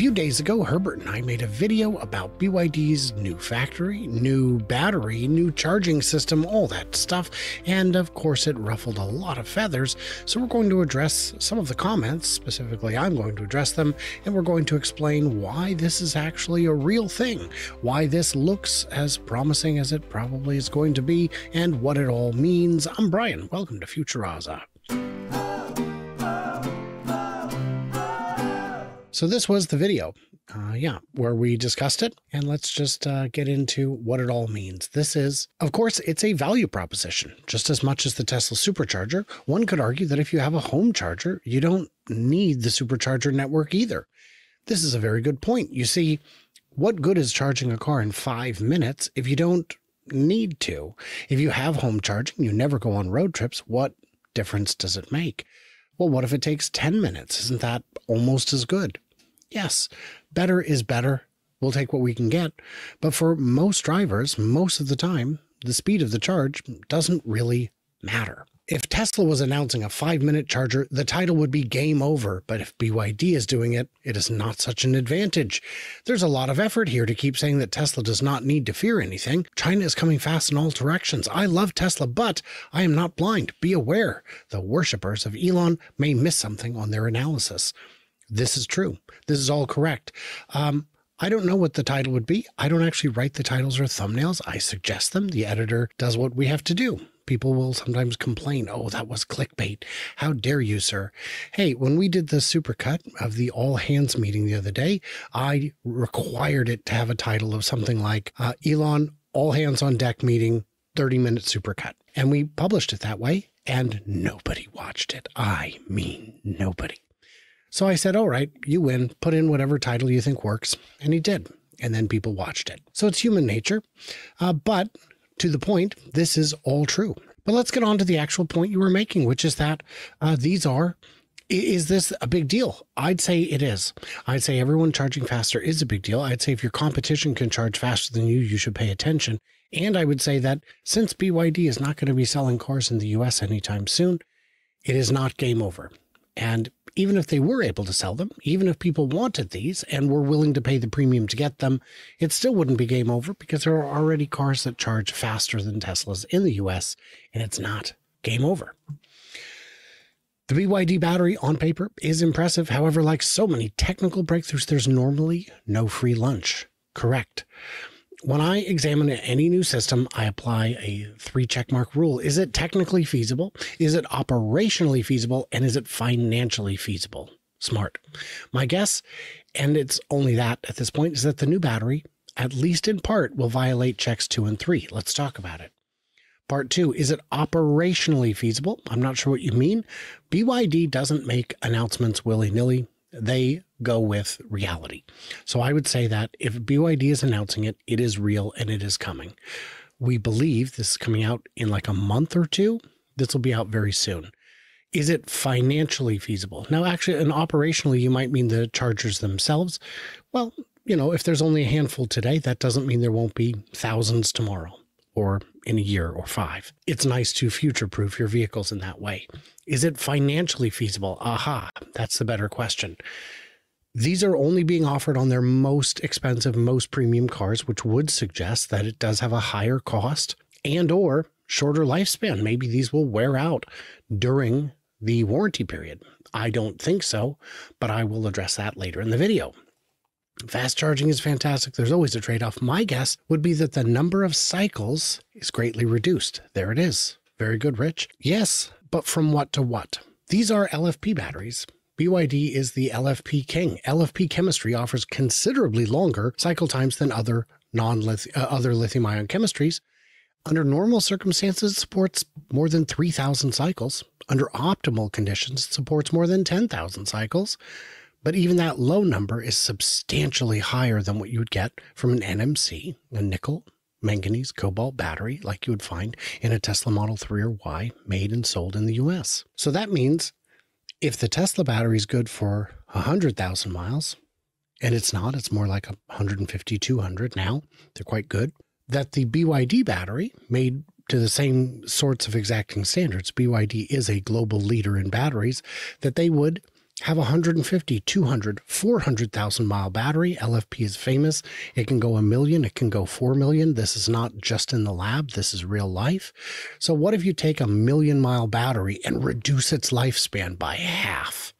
few days ago, Herbert and I made a video about BYD's new factory, new battery, new charging system, all that stuff, and of course it ruffled a lot of feathers, so we're going to address some of the comments, specifically I'm going to address them, and we're going to explain why this is actually a real thing, why this looks as promising as it probably is going to be, and what it all means. I'm Brian, welcome to FutureAzA. So this was the video, uh, yeah, where we discussed it. And let's just uh, get into what it all means. This is, of course, it's a value proposition, just as much as the Tesla supercharger. One could argue that if you have a home charger, you don't need the supercharger network either. This is a very good point. You see, what good is charging a car in five minutes if you don't need to? If you have home charging, you never go on road trips, what difference does it make? Well, what if it takes 10 minutes? Isn't that almost as good? Yes, better is better. We'll take what we can get. But for most drivers, most of the time, the speed of the charge doesn't really matter. If Tesla was announcing a five minute charger, the title would be Game Over. But if BYD is doing it, it is not such an advantage. There's a lot of effort here to keep saying that Tesla does not need to fear anything. China is coming fast in all directions. I love Tesla, but I am not blind. Be aware. The worshippers of Elon may miss something on their analysis. This is true. This is all correct. Um, I don't know what the title would be. I don't actually write the titles or thumbnails. I suggest them. The editor does what we have to do. People will sometimes complain, oh, that was clickbait. How dare you, sir? Hey, when we did the supercut of the all hands meeting the other day, I required it to have a title of something like uh, Elon All Hands on Deck Meeting 30 Minute Supercut. And we published it that way, and nobody watched it. I mean, nobody. So I said, all right, you win, put in whatever title you think works. And he did. And then people watched it. So it's human nature. Uh, but to the point, this is all true. But let's get on to the actual point you were making, which is that uh, these are. Is this a big deal? I'd say it is. I'd say everyone charging faster is a big deal. I'd say if your competition can charge faster than you, you should pay attention. And I would say that since BYD is not going to be selling cars in the US anytime soon, it is not game over. And even if they were able to sell them, even if people wanted these and were willing to pay the premium to get them, it still wouldn't be game over because there are already cars that charge faster than Teslas in the US, and it's not game over. The BYD battery on paper is impressive. However, like so many technical breakthroughs, there's normally no free lunch. Correct when I examine any new system, I apply a three checkmark rule. Is it technically feasible? Is it operationally feasible? And is it financially feasible? Smart. My guess, and it's only that at this point, is that the new battery, at least in part, will violate checks two and three. Let's talk about it. Part two, is it operationally feasible? I'm not sure what you mean. BYD doesn't make announcements willy nilly they go with reality. So I would say that if BYD is announcing it, it is real and it is coming. We believe this is coming out in like a month or two. This will be out very soon. Is it financially feasible? Now, actually, and operationally, you might mean the chargers themselves. Well, you know, if there's only a handful today, that doesn't mean there won't be thousands tomorrow or in a year or five. It's nice to future proof your vehicles in that way. Is it financially feasible? Aha, that's the better question. These are only being offered on their most expensive, most premium cars, which would suggest that it does have a higher cost and or shorter lifespan. Maybe these will wear out during the warranty period. I don't think so, but I will address that later in the video. Fast charging is fantastic. There's always a trade off. My guess would be that the number of cycles is greatly reduced. There it is. Very good, Rich. Yes, but from what to what? These are LFP batteries. BYD is the LFP king. LFP chemistry offers considerably longer cycle times than other non uh, other lithium ion chemistries. Under normal circumstances, it supports more than 3,000 cycles. Under optimal conditions, it supports more than 10,000 cycles. But even that low number is substantially higher than what you would get from an NMC, a nickel, manganese, cobalt battery, like you would find in a Tesla Model 3 or Y made and sold in the US. So that means if the Tesla battery is good for 100,000 miles, and it's not, it's more like 150, 200 now, they're quite good, that the BYD battery made to the same sorts of exacting standards, BYD is a global leader in batteries, that they would have a 150, 200, 400,000 mile battery. LFP is famous. It can go a million, it can go 4 million. This is not just in the lab, this is real life. So, what if you take a million mile battery and reduce its lifespan by half?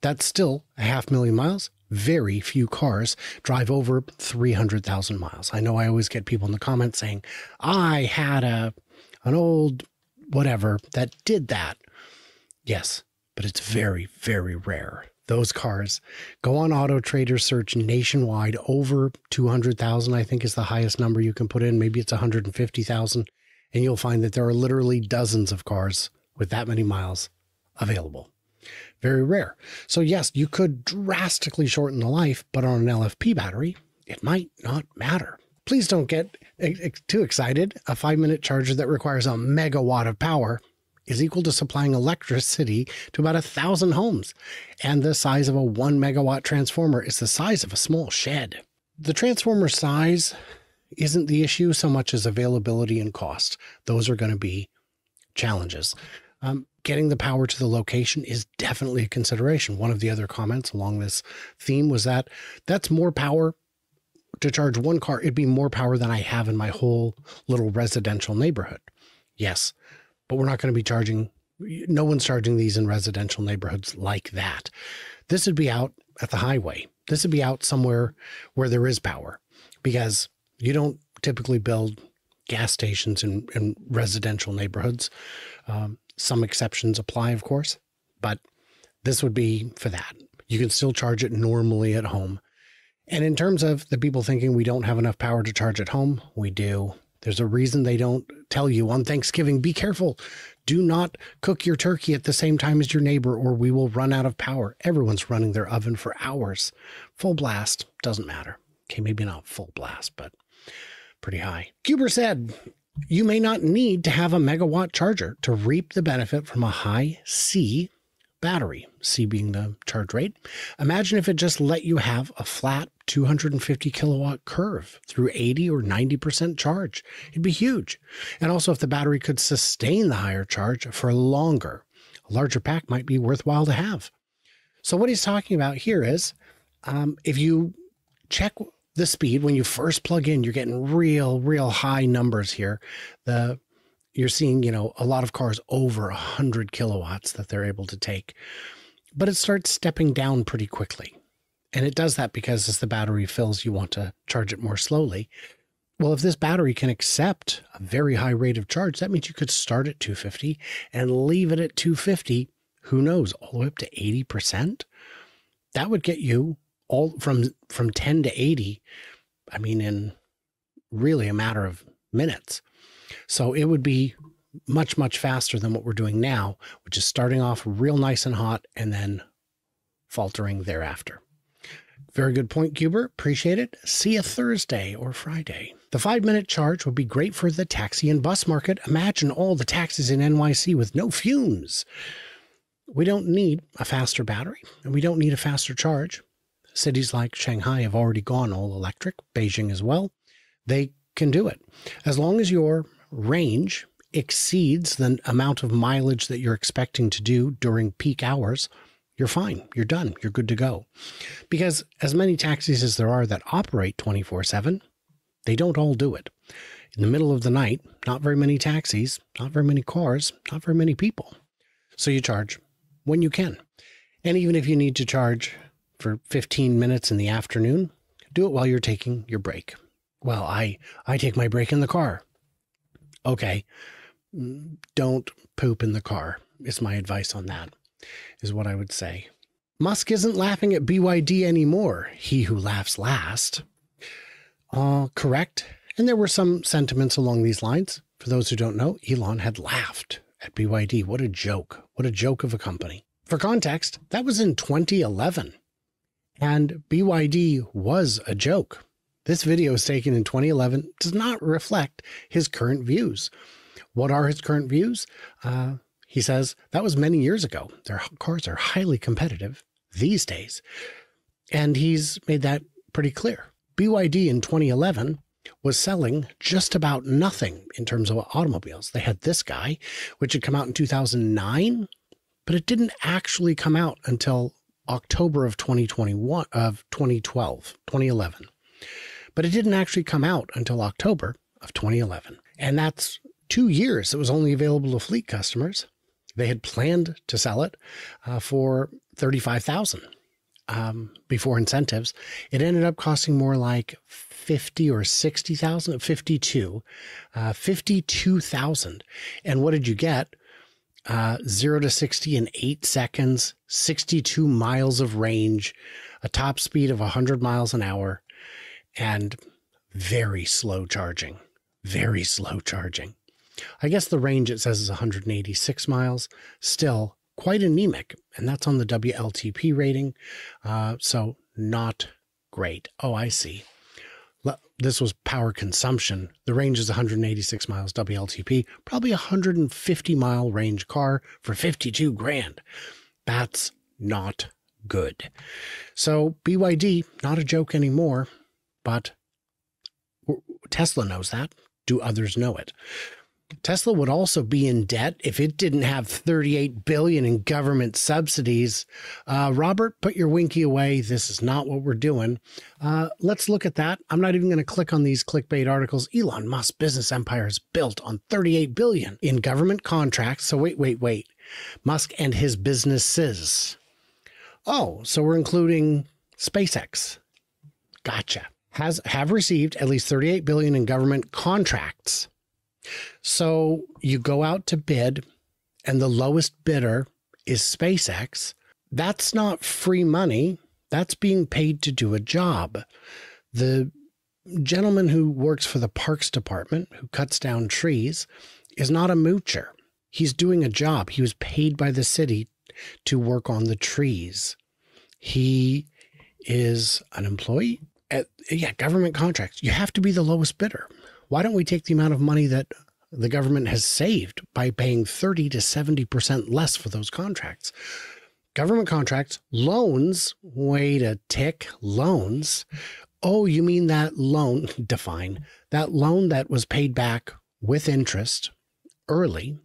That's still a half million miles. Very few cars drive over 300,000 miles. I know I always get people in the comments saying, I had a an old whatever that did that. Yes, but it's very, very rare. Those cars go on Auto Trader search nationwide over 200,000, I think is the highest number you can put in. Maybe it's 150,000. And you'll find that there are literally dozens of cars with that many miles available. Very rare. So, yes, you could drastically shorten the life, but on an LFP battery, it might not matter. Please don't get eh, eh, too excited. A five minute charger that requires a megawatt of power is equal to supplying electricity to about a thousand homes. And the size of a one megawatt transformer is the size of a small shed. The transformer size isn't the issue so much as availability and cost. Those are going to be challenges. Um, getting the power to the location is definitely a consideration. One of the other comments along this theme was that that's more power to charge one car. It'd be more power than I have in my whole little residential neighborhood. Yes, but we're not going to be charging, no one's charging these in residential neighborhoods like that. This would be out at the highway. This would be out somewhere where there is power because you don't typically build gas stations in, in residential neighborhoods. Um, some exceptions apply, of course, but this would be for that. You can still charge it normally at home. And in terms of the people thinking we don't have enough power to charge at home, we do. There's a reason they don't tell you on Thanksgiving be careful. Do not cook your turkey at the same time as your neighbor, or we will run out of power. Everyone's running their oven for hours. Full blast, doesn't matter. Okay, maybe not full blast, but pretty high. Cuber said, You may not need to have a megawatt charger to reap the benefit from a high C battery, C being the charge rate. Imagine if it just let you have a flat 250 kilowatt curve through 80 or 90% charge. It'd be huge. And also, if the battery could sustain the higher charge for longer, a larger pack might be worthwhile to have. So, what he's talking about here is um, if you check the speed when you first plug in, you're getting real, real high numbers here. The you're seeing, you know, a lot of cars over 100 kilowatts that they're able to take. But it starts stepping down pretty quickly. And it does that because as the battery fills, you want to charge it more slowly. Well, if this battery can accept a very high rate of charge, that means you could start at 250 and leave it at 250, who knows, all the way up to 80%. That would get you all from from 10 to 80, I mean, in really a matter of minutes. So it would be much, much faster than what we're doing now, which is starting off real nice and hot and then faltering thereafter. Very good point, Cuber. Appreciate it. See you Thursday or Friday. The five minute charge would be great for the taxi and bus market. Imagine all the taxis in NYC with no fumes. We don't need a faster battery and we don't need a faster charge. Cities like Shanghai have already gone all electric, Beijing as well. They can do it. As long as your range exceeds the amount of mileage that you're expecting to do during peak hours, you're fine. You're done. You're good to go. Because as many taxis as there are that operate 24 7, they don't all do it. In the middle of the night, not very many taxis, not very many cars, not very many people. So you charge when you can. And even if you need to charge for 15 minutes in the afternoon, do it while you're taking your break. Well, I I take my break in the car. Okay. Don't poop in the car. Is my advice on that. Is what I would say. Musk isn't laughing at BYD anymore. He who laughs last. Uh, correct. And there were some sentiments along these lines. For those who don't know, Elon had laughed at BYD. What a joke. What a joke of a company. For context, that was in 2011. And BYD was a joke. This video is taken in 2011, does not reflect his current views. What are his current views? Uh, he says that was many years ago. Their cars are highly competitive these days. And he's made that pretty clear. BYD in 2011 was selling just about nothing in terms of automobiles. They had this guy, which had come out in 2009, but it didn't actually come out until October of 2021 of 2012, 2011. But it didn't actually come out until October of 2011. And that's 2 years it was only available to fleet customers. They had planned to sell it uh, for 35,000 um, before incentives. It ended up costing more like 50 or 60,000, 52, uh, 52,000. And what did you get? Uh, zero to 60 in eight seconds, 62 miles of range, a top speed of 100 miles an hour, and very slow charging. Very slow charging. I guess the range it says is 186 miles. Still quite anemic, and that's on the WLTP rating. Uh, so not great. Oh, I see. This was power consumption. The range is 186 miles WLTP, probably a 150 mile range car for 52 grand. That's not good. So BYD, not a joke anymore, but Tesla knows that. Do others know it? Tesla would also be in debt if it didn't have 38 billion in government subsidies. Uh, Robert, put your winky away. This is not what we're doing. Uh, let's look at that. I'm not even going to click on these clickbait articles. Elon Musk's business empire is built on 38 billion in government contracts. So wait, wait, wait. Musk and his businesses. Oh, so we're including SpaceX. Gotcha. Has have received at least 38 billion in government contracts. So you go out to bid, and the lowest bidder is SpaceX. That's not free money. That's being paid to do a job. The gentleman who works for the parks department, who cuts down trees, is not a moocher. He's doing a job. He was paid by the city to work on the trees. He is an employee at yeah, government contracts. You have to be the lowest bidder. Why don't we take the amount of money that the government has saved by paying 30 to 70% less for those contracts? Government contracts, loans, wait a tick, loans. Oh, you mean that loan, define that loan that was paid back with interest early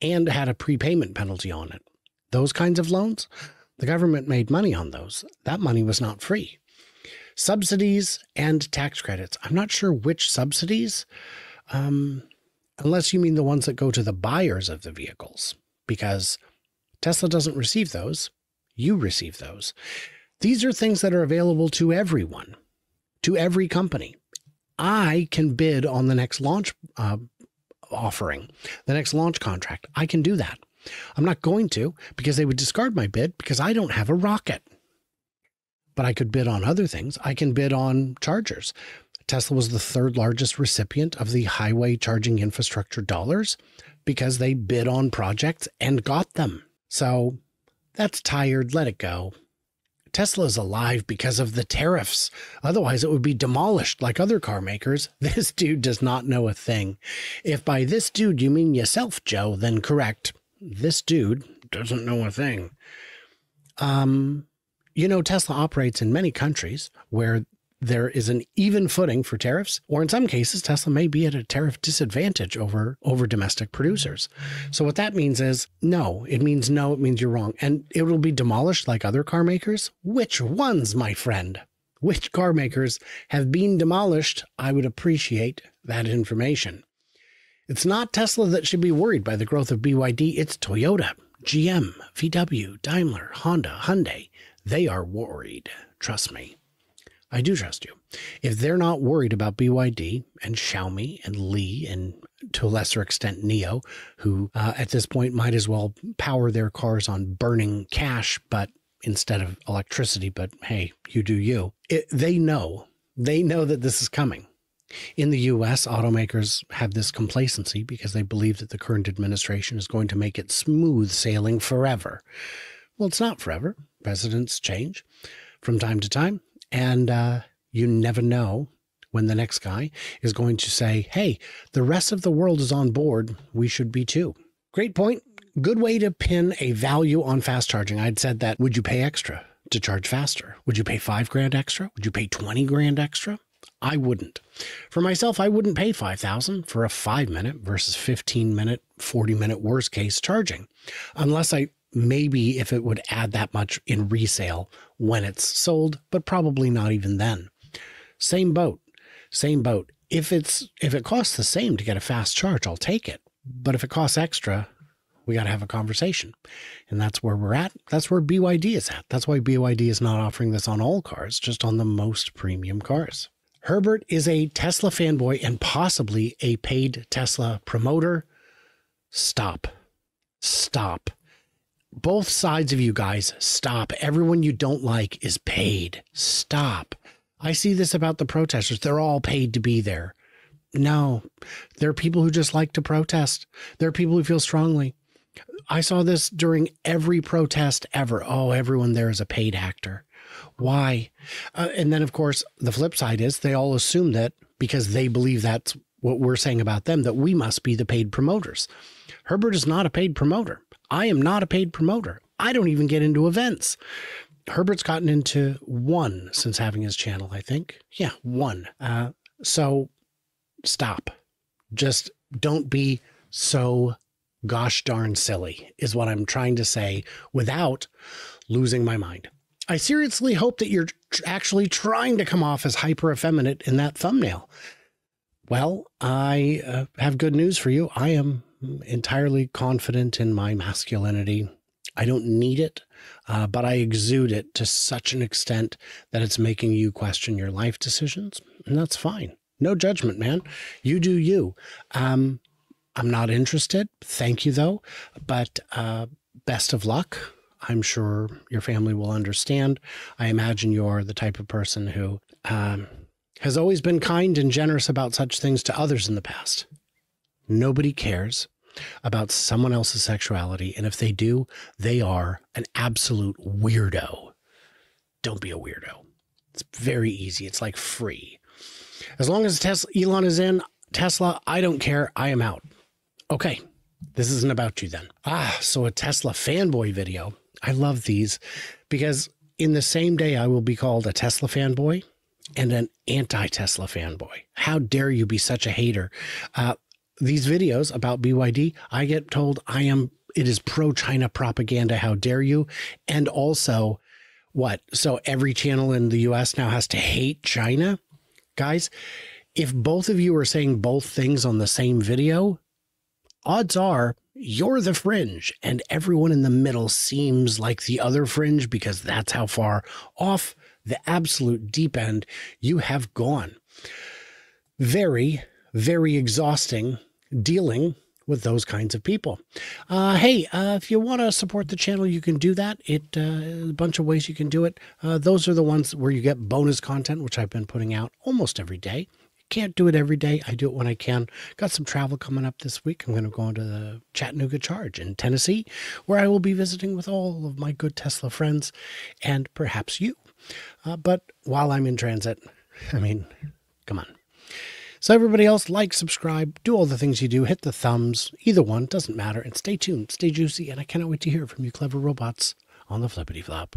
and had a prepayment penalty on it. Those kinds of loans, the government made money on those. That money was not free subsidies and tax credits. I'm not sure which subsidies, um, unless you mean the ones that go to the buyers of the vehicles, because Tesla doesn't receive those. You receive those. These are things that are available to everyone, to every company. I can bid on the next launch uh, offering, the next launch contract. I can do that. I'm not going to because they would discard my bid because I don't have a rocket but I could bid on other things. I can bid on chargers. Tesla was the third largest recipient of the highway charging infrastructure dollars because they bid on projects and got them. So that's tired. Let it go. Tesla is alive because of the tariffs. Otherwise, it would be demolished like other car makers. This dude does not know a thing. If by this dude you mean yourself, Joe, then correct. This dude doesn't know a thing. Um, you know, Tesla operates in many countries where there is an even footing for tariffs, or in some cases, Tesla may be at a tariff disadvantage over, over domestic producers. So, what that means is no, it means no, it means you're wrong. And it will be demolished like other car makers. Which ones, my friend? Which car makers have been demolished? I would appreciate that information. It's not Tesla that should be worried by the growth of BYD, it's Toyota, GM, VW, Daimler, Honda, Hyundai. They are worried. Trust me. I do trust you. If they're not worried about BYD and Xiaomi and Li and to a lesser extent NIO, who uh, at this point might as well power their cars on burning cash, but instead of electricity. But hey, you do you. It, they know. They know that this is coming. In the US, automakers have this complacency because they believe that the current administration is going to make it smooth sailing forever. Well, it's not forever. Presidents change from time to time. And uh, you never know when the next guy is going to say, hey, the rest of the world is on board. We should be too. Great point. Good way to pin a value on fast charging. I'd said that. Would you pay extra to charge faster? Would you pay five grand extra? Would you pay 20 grand extra? I wouldn't. For myself, I wouldn't pay 5000 for a 5 minute versus 15 minute, 40 minute worst case charging unless I maybe if it would add that much in resale when it's sold, but probably not even then. Same boat, same boat. If it's if it costs the same to get a fast charge, I'll take it. But if it costs extra, we got to have a conversation. And that's where we're at. That's where BYD is at. That's why BYD is not offering this on all cars, just on the most premium cars. Herbert is a Tesla fanboy and possibly a paid Tesla promoter. Stop. Stop. Both sides of you guys, stop. Everyone you don't like is paid. Stop. I see this about the protesters. They're all paid to be there. No, there are people who just like to protest. There are people who feel strongly. I saw this during every protest ever. Oh, everyone there is a paid actor. Why? Uh, and then, of course, the flip side is they all assume that because they believe that's what we're saying about them, that we must be the paid promoters. Herbert is not a paid promoter. I am not a paid promoter. I don't even get into events. Herbert's gotten into one since having his channel, I think. Yeah, one. Uh, so stop. Just don't be so gosh darn silly, is what I'm trying to say without losing my mind. I seriously hope that you're actually trying to come off as hyper effeminate in that thumbnail. Well, I uh, have good news for you. I am entirely confident in my masculinity. I don't need it, uh, but I exude it to such an extent that it's making you question your life decisions. And that's fine. No judgment, man. You do you. Um, I'm not interested. Thank you, though. But uh, best of luck. I'm sure your family will understand. I imagine you're the type of person who um, has always been kind and generous about such things to others in the past. Nobody cares about someone else's sexuality. And if they do, they are an absolute weirdo. Don't be a weirdo. It's very easy. It's like free. As long as Tesla, Elon is in Tesla, I don't care. I am out. Okay, this isn't about you then. Ah, so a Tesla fanboy video. I love these because in the same day, I will be called a Tesla fanboy and an anti Tesla fanboy. How dare you be such a hater? Uh, these videos about BYD, I get told I am, it is pro China propaganda. How dare you? And also, what? So every channel in the US now has to hate China? Guys, if both of you are saying both things on the same video, odds are you're the fringe and everyone in the middle seems like the other fringe because that's how far off the absolute deep end you have gone. Very, very exhausting dealing with those kinds of people. Uh, hey, uh, if you want to support the channel, you can do that. It uh, a bunch of ways you can do it. Uh, those are the ones where you get bonus content, which I've been putting out almost every day. Can't do it every day. I do it when I can. Got some travel coming up this week. I'm going to go into the Chattanooga Charge in Tennessee, where I will be visiting with all of my good Tesla friends and perhaps you. Uh, but while I'm in transit, I mean, come on. So everybody else, like, subscribe, do all the things you do, hit the thumbs, either one, doesn't matter, and stay tuned, stay juicy, and I cannot wait to hear from you clever robots on the flippity flop.